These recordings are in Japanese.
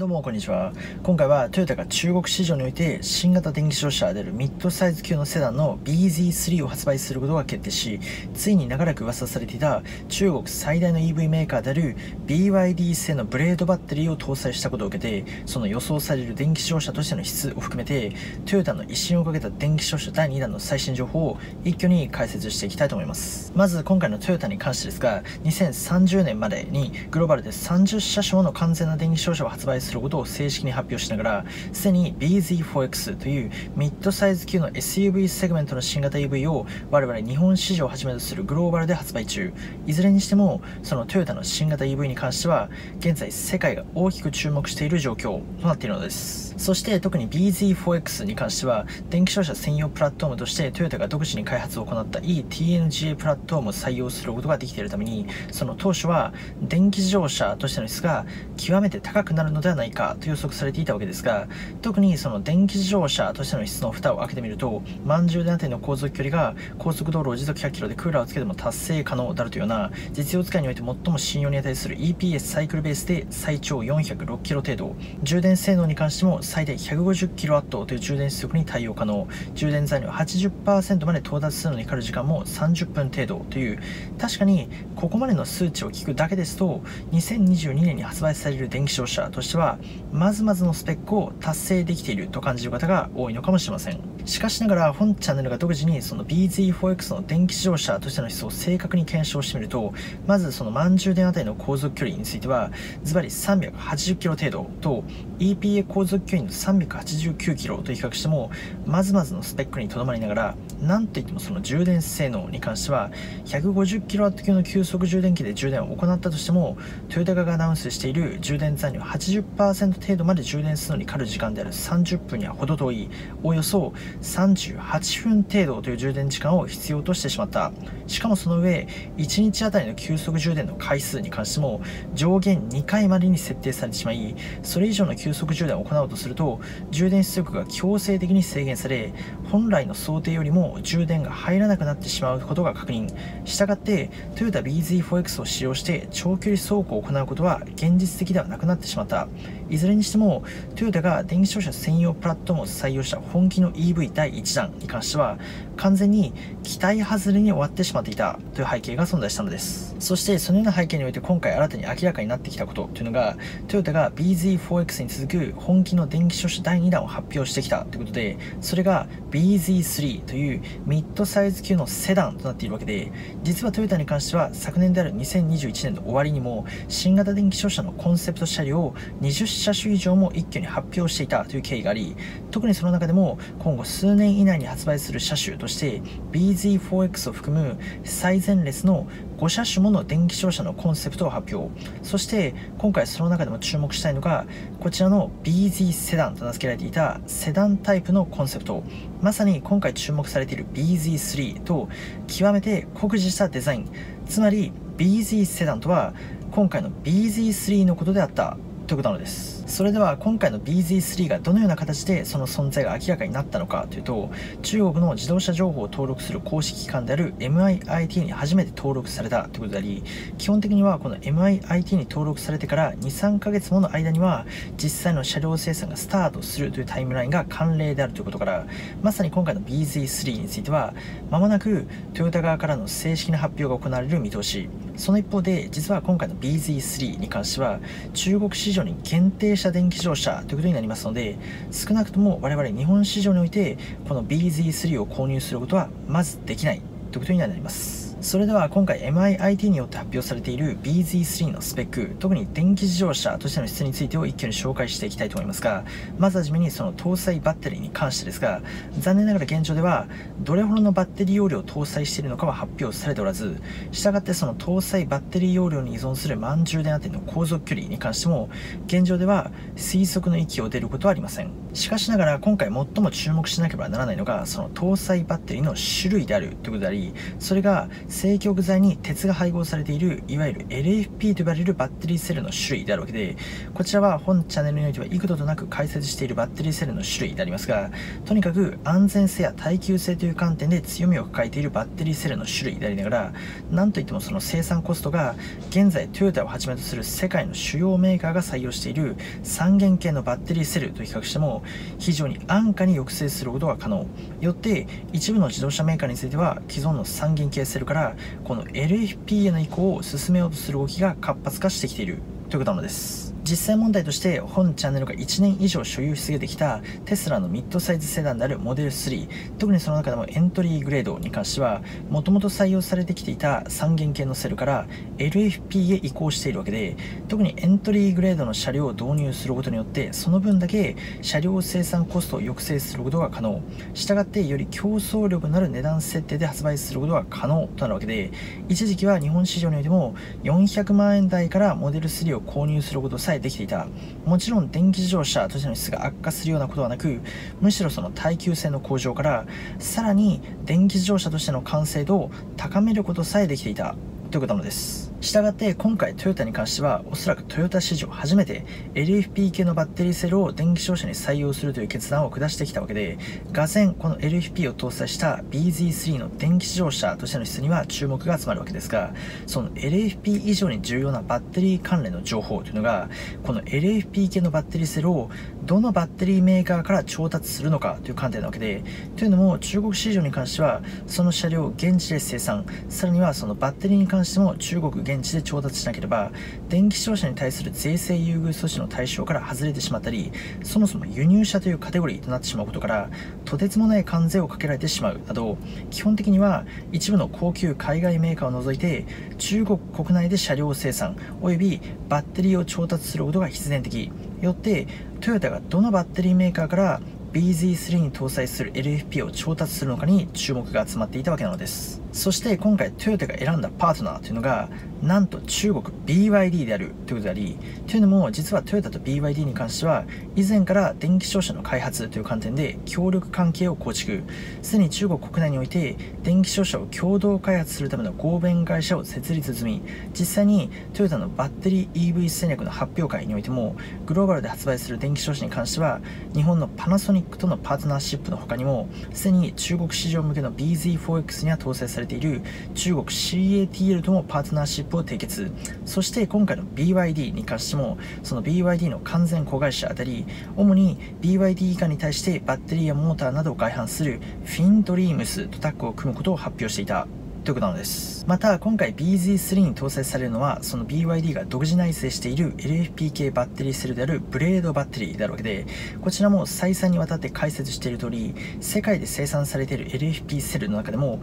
どうもこんにちは。今回はトヨタが中国市場において新型電気自動車であるミッドサイズ級のセダンの BZ3 を発売することが決定しついに長らく噂されていた中国最大の EV メーカーである BYD 製のブレードバッテリーを搭載したことを受けてその予想される電気自動車としての質を含めてトヨタの威信をかけた電気自動車第2弾の最新情報を一挙に解説していきたいと思います。まず今回のトヨタに関してですが2030年までにグローバルで30車種もの完全な電気自動車を発売するすることを正式に発表しながらすでに BZ4X というミッドサイズ級の SUV セグメントの新型 EV を我々日本市場をはじめとするグローバルで発売中。いずれにしてもそのトヨタの新型 EV に関しては現在世界が大きく注目している状況となっているのです。そして特に BZ4X に関しては電気自動車専用プラットフォームとしてトヨタが独自に開発を行った eTNGA プラットフォームを採用することができているためにその当初は電気自動車としての質が極めて高くなるのではないかと予測されていたわけですが特にその電気自動車としての質の蓋を開けてみると満充電あたりの航続距離が高速道路を時速100キロでクーラーをつけても達成可能であるというような実用使いにおいて最も信用に値する EPS サイクルベースで最長406キロ程度充電性能に関しても最大 150kW という充電出力に対応可能。充電残量80%まで到達するのにかかる時間も30分程度という。確かにここまでの数値を聞くだけですと2022年に発売される電気自動車としてはまずまずのスペックを達成できていると感じる方が多いのかもしれません。しかしながら本チャンネルが独自にその BZ4X の電気自動車としての質を正確に検証してみるとまずその満充電あたりの航続距離についてはズバリ380キロ程度と EPA 航続距離の389キロと比較してもまずまずのスペックにとどまりながらなんといってもその充電性能に関しては 150kW 級の急速充電器で充電を行ったとしてもトヨタ側がアナウンスしている充電残量80%程度まで充電するのにかかる時間である30分には程遠いおよそ38分程度という充電時間を必要としてしまった。しかもその上1日あたりの急速充電の回数に関しても上限2回までに設定されてしまいそれ以上の急速充電を行うとすると充電出力が強制的に制限され本来の想定よりも充電が入らなくなってしまうことが確認。したがってトヨタ BZ4X を使用して長距離走行を行うことは現実的ではなくなってしまった。いずれにしてもトヨタが電気自動車専用プラットフォームを採用した本気の EV 第1弾に関しては完全に期待外れに終わってしまっていたという背景が存在したのです。そしてそのような背景において今回新たに明らかになってきたことというのがトヨタが BZ4X に続く本気の電気自動車第2弾を発表してきたということでそれが BZ3 というミッドサイズ級のセダンとなっているわけで実はトヨタに関しては昨年である2021年の終わりにも新型電気自動車のコンセプト車両を20車種以上も一挙に発表していたという経緯があり特にその中でも今後数年以内に発売する車種として BZ4X を含む最前列の5車種もの電気自動車のコンセプトを発表。そして今回その中でも注目したいのがこちらの BZ セダンと名付けられていたセダンタイプのコンセプト。まさに今回注目されている BZ3 と極めて酷似したデザイン。つまり BZ セダンとは今回の BZ3 のことであった。ということなのです。それでは今回の BZ3 がどのような形でその存在が明らかになったのかというと中国の自動車情報を登録する公式機関である MIIT に初めて登録されたということであり基本的にはこの MIIT に登録されてから23ヶ月もの間には実際の車両生産がスタートするというタイムラインが慣例であるということからまさに今回の BZ3 については間もなくトヨタ側からの正式な発表が行われる見通し。その一方で実は今回の BZ3 に関しては中国市場に限定した電気自動車ということになりますので少なくとも我々日本市場においてこの BZ3 を購入することはまずできないということになります。それでは今回 MIIT によって発表されている BZ3 のスペック特に電気自動車としての質についてを一挙に紹介していきたいと思いますがまずはじめにその搭載バッテリーに関してですが残念ながら現状ではどれほどのバッテリー容量を搭載しているのかは発表されておらずしたがってその搭載バッテリー容量に依存する満充電あたりの航続距離に関しても現状では推測の域を出ることはありません。しかしながら今回最も注目しなければならないのがその搭載バッテリーの種類であるということでありそれが正極材に鉄が配合されているいわゆる LFP と呼ばれるバッテリーセルの種類であるわけでこちらは本チャンネルにおいては幾度となく解説しているバッテリーセルの種類でありますがとにかく安全性や耐久性という観点で強みを抱えているバッテリーセルの種類でありながらなんといってもその生産コストが現在トヨタをはじめとする世界の主要メーカーが採用している三元系のバッテリーセルと比較しても非常に安価に抑制することが可能。よって一部の自動車メーカーについては既存の三元系セルからこの LFP への移行を進めようとする動きが活発化してきているということなのです。実際問題として本チャンネルが1年以上所有し続けてきたテスラのミッドサイズセダンであるモデル3特にその中でもエントリーグレードに関してはもともと採用されてきていた三元系のセルから LFP へ移行しているわけで特にエントリーグレードの車両を導入することによってその分だけ車両生産コストを抑制することが可能。したがってより競争力のある値段設定で発売することが可能となるわけで一時期は日本市場においても400万円台からモデル3を購入することさえできていたもちろん電気自動車としての質が悪化するようなことはなくむしろその耐久性の向上からさらに電気自動車としての完成度を高めることさえできていたということなのです。したがって今回トヨタに関してはおそらくトヨタ史上初めて LFP 系のバッテリーセルを電気自動車に採用するという決断を下してきたわけでがぜこの LFP を搭載した BZ3 の電気自動車としての質には注目が集まるわけですがその LFP 以上に重要なバッテリー関連の情報というのがこの LFP 系のバッテリーセルをどのバッテリーメーカーから調達するのかという観点なわけでというのも中国市場に関してはその車両を現地で生産さらにはそのバッテリーに関しても中国現地で調達しなければ電気自動車に対する税制優遇措置の対象から外れてしまったりそもそも輸入車というカテゴリーとなってしまうことからとてつもない関税をかけられてしまうなど基本的には一部の高級海外メーカーを除いて中国国内で車両生産およびバッテリーを調達することが必然的。よってトヨタがどのバッテリーメーカーから BZ3 に搭載する LFP を調達するのかに注目が集まっていたわけなのです。そして今回トヨタが選んだパートナーというのがなんと中国 BYD であるということでありというのも実はトヨタと BYD に関しては以前から電気自動車の開発という観点で協力関係を構築。すでに中国国内において電気自動車を共同開発するための合弁会社を設立済み。実際にトヨタのバッテリー EV 戦略の発表会においてもグローバルで発売する電気自動車に関しては日本のパナソニックとのパートナーシップの他にもすでに中国市場向けの BZ4X には搭載されている中国 CATL ともパートナーシッププを締結。そして今回の BYD に関してもその BYD の完全子会社あたり主に BYD 以下に対してバッテリーやモーターなどを外販するフィンドリームスとタッグを組むことを発表していた。ということなのです。また今回 BZ3 に搭載されるのはその BYD が独自内製している LFP 系バッテリーセルであるブレードバッテリーであるわけでこちらも再三にわたって解説している通り世界で生産されている LFP セルの中でも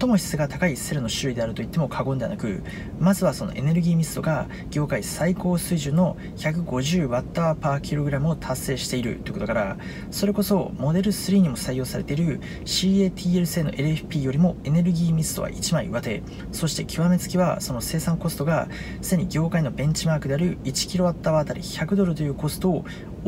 最も質が高いセルの種類であると言っても過言ではなくまずはそのエネルギー密度が業界最高水準の 150Wh/kg を達成しているということだからそれこそモデル3にも採用されている CATL 製の LFP よりもエネルギー密度は1枚上手。そして極めつきはその生産コストがすでに業界のベンチマークである 1kWh あたり100ドルというコストを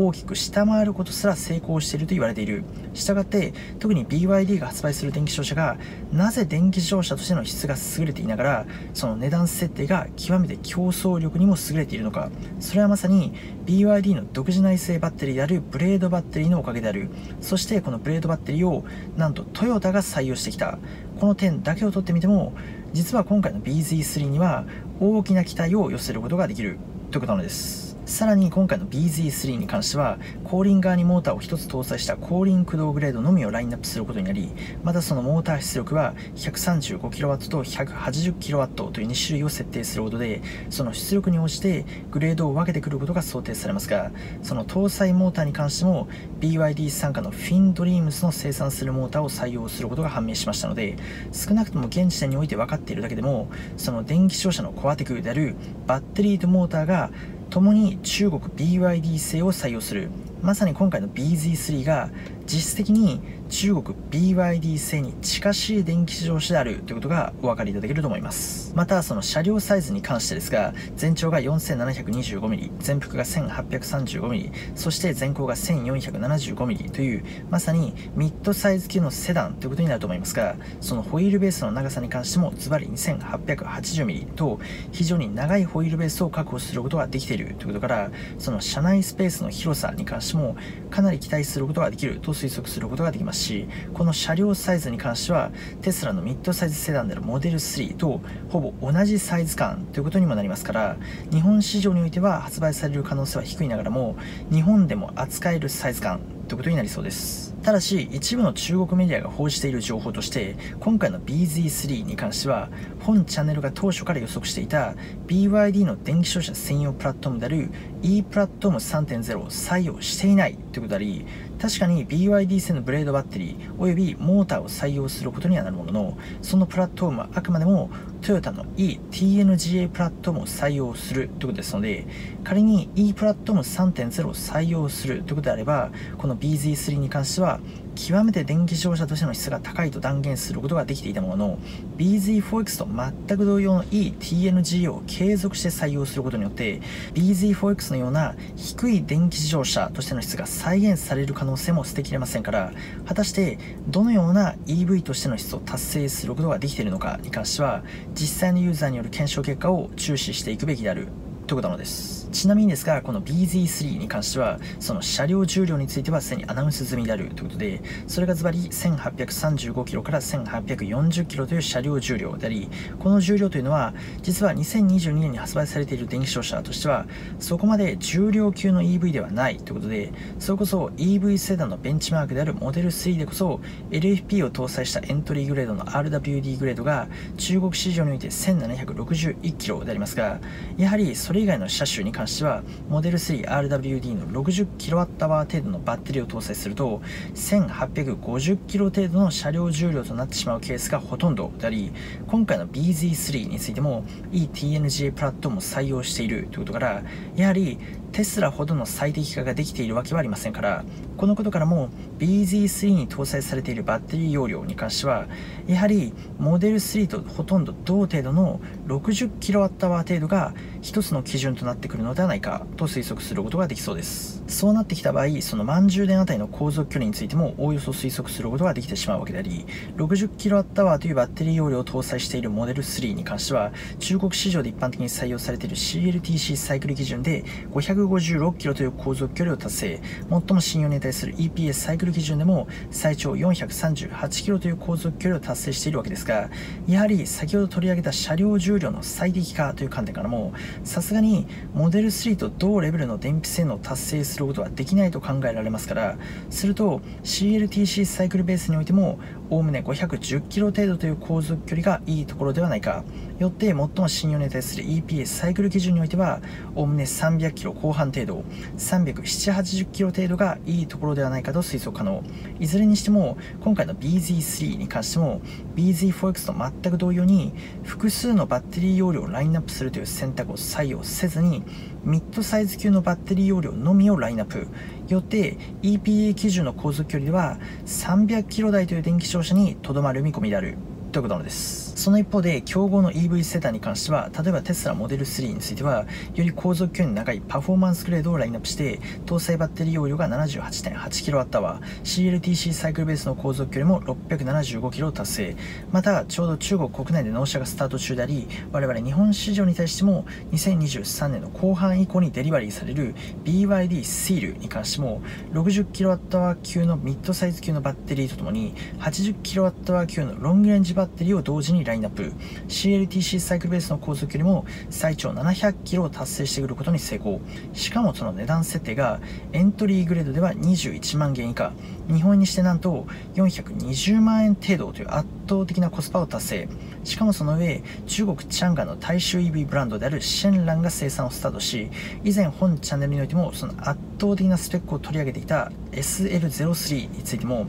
大きく下回ることすら成功していると言われている。したがって特に BYD が発売する電気自動車がなぜ電気自動車としての質が優れていながらその値段設定が極めて競争力にも優れているのか。それはまさに BYD の独自内製バッテリーであるブレードバッテリーのおかげである。そしてこのブレードバッテリーをなんとトヨタが採用してきた。この点だけをとってみても実は今回の BZ3 には大きな期待を寄せることができる。ということなのです。さらに今回の BZ3 に関しては後輪側にモーターを1つ搭載した後輪駆動グレードのみをラインナップすることになりまたそのモーター出力は 135kW と 180kW という2種類を設定することでその出力に応じてグレードを分けてくることが想定されますがその搭載モーターに関しても BYD 傘下のフィンドリームスの生産するモーターを採用することが判明しましたので少なくとも現時点において分かっているだけでもその電気自動車のコアテクであるバッテリーとモーターがともに中国 BYD 製を採用する。まさに今回の BZ3 が実質的に中国 BYD 製に近しい電気自動車であるということがお分かりいただけると思います。またその車両サイズに関してですが全長が 4725mm 全幅が 1835mm そして全高が 1475mm というまさにミッドサイズ級のセダンということになると思いますがそのホイールベースの長さに関してもズバリ 2880mm と非常に長いホイールベースを確保することができているということからその車内スペースの広さに関してもかなり期待することができると推測することができますしこの車両サイズに関してはテスラのミッドサイズセダンであるモデル3とほぼ同じサイズ感ということにもなりますから日本市場においては発売される可能性は低いながらも日本でも扱えるサイズ感ということになりそうです。ただし一部の中国メディアが報じている情報として今回の BZ3 に関しては本チャンネルが当初から予測していた BYD の電気自動車専用プラットフォームである E プラットフォーム3.0を採用していないということであり確かに BYD 製のブレードバッテリーおよびモーターを採用することにはなるもののそのプラットフォームはあくまでもトヨタの eTNGA プラットフォームを採用するということですので仮に E プラットフォーム3.0を採用するということであればこの BZ3 に関しては極めて電気自動車としての質が高いと断言することができていたものの BZ4X と全く同様の ETNG を継続して採用することによって BZ4X のような低い電気自動車としての質が再現される可能性も捨てきれませんから果たしてどのような EV としての質を達成することができているのかに関しては実際のユーザーによる検証結果を注視していくべきであるということなのです。ちなみにですがこの BZ3 に関してはその車両重量についてはすでにアナウンス済みであるということでそれがズバリ 1835kg から 1840kg という車両重量でありこの重量というのは実は2022年に発売されている電気自動車としてはそこまで重量級の EV ではないということでそれこそ EV セダンのベンチマークであるモデル3でこそ LFP を搭載したエントリーグレードの RWD グレードが中国市場において 1761kg でありますがやはりそれ以外の車種に関してはモデル 3RWD の 60kWh 程度のバッテリーを搭載すると 1850kg 程度の車両重量となってしまうケースがほとんどであり今回の BZ3 についても eTNGA プラットフォームを採用しているということからやはりテスラほどの最適化ができているわけはありませんからこのことからも BZ3 に搭載されているバッテリー容量に関してはやはりモデル3とほとんど同程度の 60kWh 程度が一つの基準となってくるのではないかと推測することができそうです。そうなってきた場合その満充電あたりの航続距離についてもおおよそ推測することができてしまうわけであり 60kWh というバッテリー容量を搭載しているモデル3に関しては中国市場で一般的に採用されている CLTC サイクル基準で500 556キロという航続距離を達成最も信用に対する EPS サイクル基準でも最長438キロという航続距離を達成しているわけですがやはり先ほど取り上げた車両重量の最適化という観点からもさすがにモデル3と同レベルの電気性能を達成することはできないと考えられますからすると CLTC サイクルベースにおいてもおおむね510キロ程度という航続距離がいいところではないか。よって最も信用に対する EPS サイクル基準においてはおおむね300キロ後半程度37080キロ程度がいいところではないかと推測可能。いずれにしても今回の BZ3 に関しても BZ4X と全く同様に複数のバッテリー容量をラインナップするという選択を採用せずにミッドサイズ級のバッテリー容量のみをラインナップ。よって EPA 基準の航続距離では300キロ台という電気自動車にとどまる見込みである。ということなのです。その一方で競合の EV セダンに関しては例えばテスラモデル3についてはより航続距離の長いパフォーマンスグレードをラインナップして搭載バッテリー容量が 78.8kWh CLTC サイクルベースの航続距離も 675km を達成。またちょうど中国国内で納車がスタート中であり我々日本市場に対しても2023年の後半以降にデリバリーされる BYD シールに関しても 60kWh 級のミッドサイズ級のバッテリーとともに 80kWh 級のロングレンジバッテリーを同時にラインナップ。CLTC サイクルベースの航続距離も最長700キロを達成してくることに成功。しかもその値段設定がエントリーグレードでは21万元以下。日本円にしてなんと420万円程度という圧倒的なコスパを達成。しかもその上中国チャンガの大衆 EV ブランドであるシェンランが生産をスタートし以前本チャンネルにおいてもその圧倒的なスペックを取り上げていた SL03 についても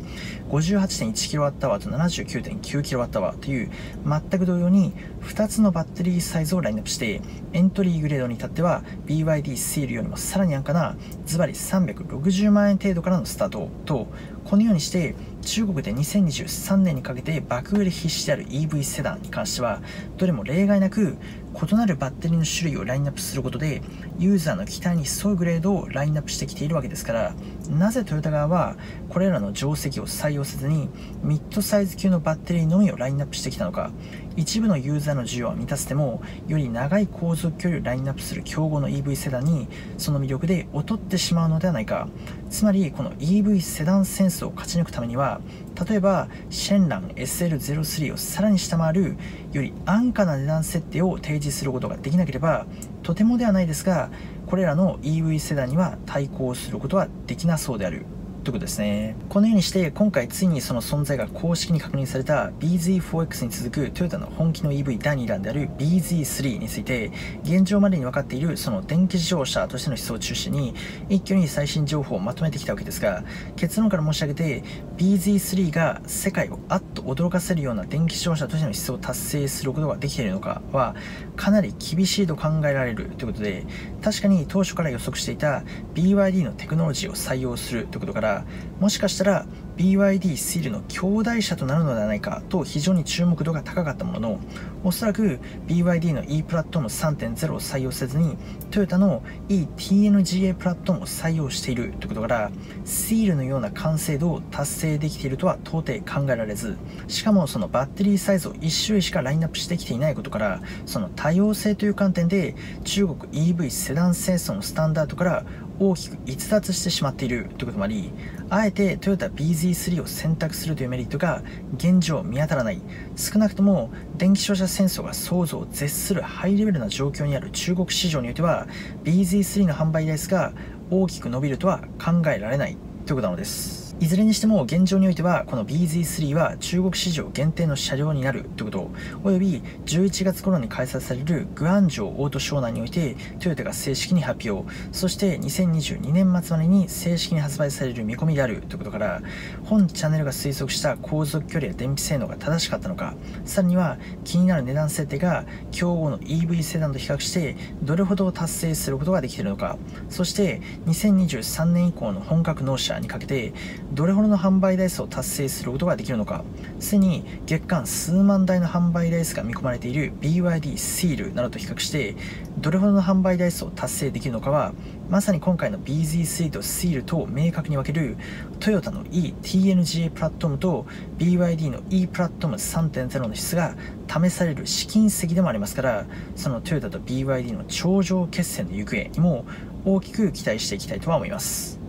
58.1kWh と 79.9kWh という全く同様に2つのバッテリーサイズをラインナップしてエントリーグレードに至っては BYD セールよりもさらに安価なズバリ360万円程度からのスタートとこのようにして中国で2023年にかけて爆売れ必至である EV セダンに関してはどれも例外なく異なるバッテリーの種類をラインナップすることでユーザーの期待に沿うグレードをラインナップしてきているわけですからなぜトヨタ側はこれらの定石を採用せずにミッドサイズ級のバッテリーのみをラインナップしてきたのか一部のユーザーの需要は満たせてもより長い航続距離をラインナップする競合の EV セダンにその魅力で劣ってしまうのではないか。つまりこの EV セダンセンスを勝ち抜くためには例えばシェンラン SL03 をさらに下回るより安価な値段設定を提示することができなければとてもではないですがこれらの EV セダンには対抗することはできなそうである。ということですね。このようにして今回ついにその存在が公式に確認された BZ4X に続くトヨタの本気の EV 第2弾である BZ3 について現状までに分かっているその電気自動車としての思想を中心に一挙に最新情報をまとめてきたわけですが結論から申し上げて BZ3 が世界をあっと驚かせるような電気自動車としての思想を達成することができているのかはかなり厳しいと考えられるということで確かに当初から予測していた BYD のテクノロジーを採用するということからもしかしたら BYD スィールの兄弟車となるのではないかと非常に注目度が高かったもののおそらく BYD の E プラットフォーム3.0を採用せずにトヨタの eTNGA プラットフォームを採用しているということからスィールのような完成度を達成できているとは到底考えられずしかもそのバッテリーサイズを1種類しかラインナップしてきていないことからその多様性という観点で中国 EV セダン戦争のスタンダードから大きく逸脱してしまっているということもありあえてトヨタ BZ3 を選択するというメリットが現状見当たらない。少なくとも電気自動車戦争が想像を絶するハイレベルな状況にある中国市場においては BZ3 の販売台数が大きく伸びるとは考えられないということなのです。いずれにしても現状においてはこの BZ3 は中国市場限定の車両になるということ。および11月頃に開催されるグアンジョーオートショー内においてトヨタが正式に発表。そして2022年末までに正式に発売される見込みであるということから本チャンネルが推測した航続距離や電気性能が正しかったのか。さらには気になる値段設定が競合の EV セダンと比較してどれほど達成することができているのか。そして2023年以降の本格納車にかけてどれほどの販売台数を達成することができるのかすでに月間数万台の販売台数が見込まれている BYD シールなどと比較してどれほどの販売台数を達成できるのかはまさに今回の BZ3 とシールと明確に分けるトヨタの eTNGA プラットフォームと BYD の E プラットフォーム3.0の質が試される試金石でもありますからそのトヨタと BYD の頂上決戦の行方にも大きく期待していきたいとは思います。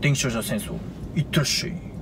電気自動車戦争いってらっしゃい